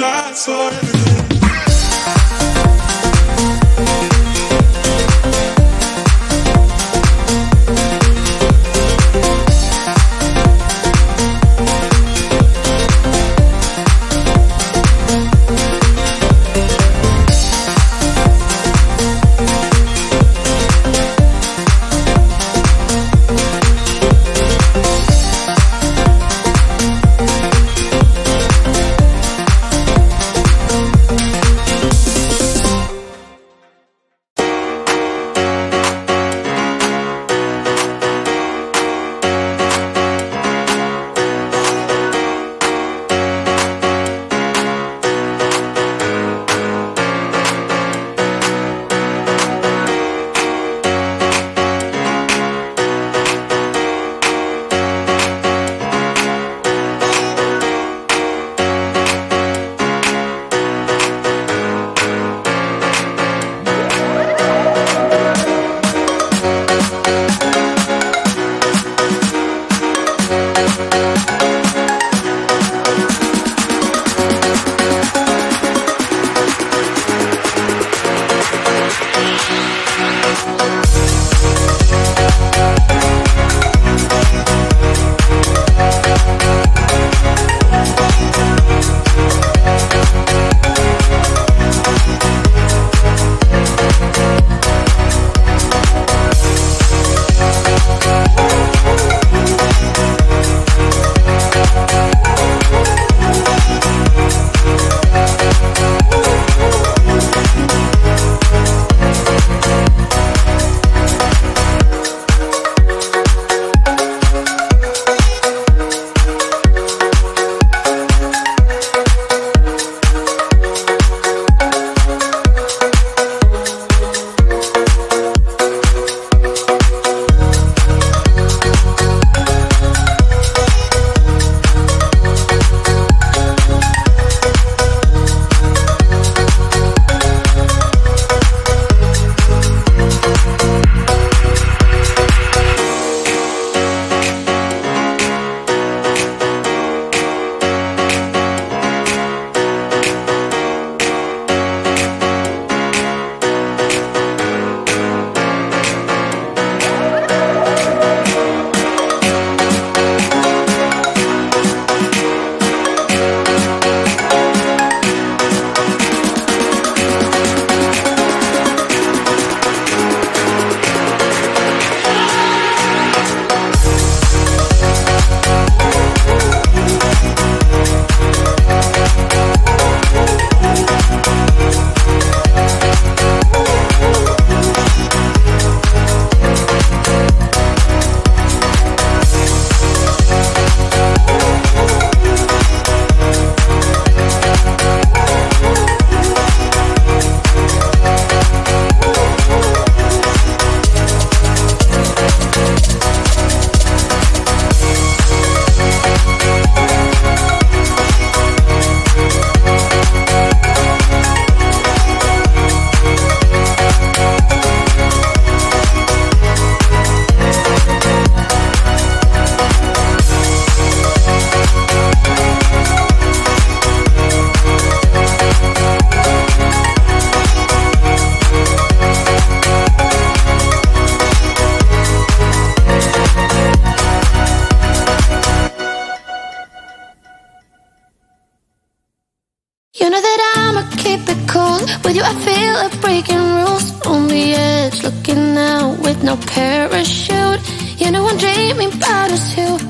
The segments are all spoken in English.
apologize for everything. With you I feel like breaking rules On the edge, looking out with no parachute. You know I'm dreaming about us too.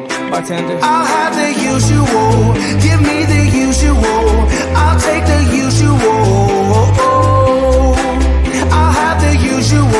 bartender. I'll have the usual. Give me the usual. I'll take the usual. I'll have the usual.